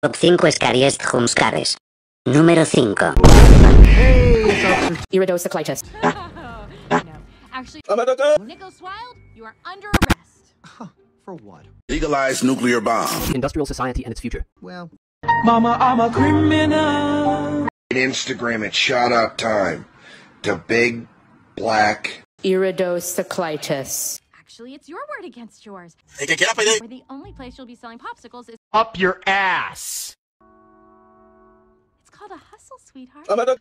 Top 5 scariest jumpscares. Número 5. Iridocyclitis. Ah. Ah. no. Actually, Nicholas Wilde, you are under arrest. For what? Legalize nuclear bomb. Industrial society and its future. Well, Mama, I'm a criminal. Instagram it shot up time. The big black. Iridocyclitis. Actually, it's your word against yours. Hey, get up, I think. Where the only place you'll be selling popsicles is up your ass. it's called a hustle, sweetheart. I'm at the-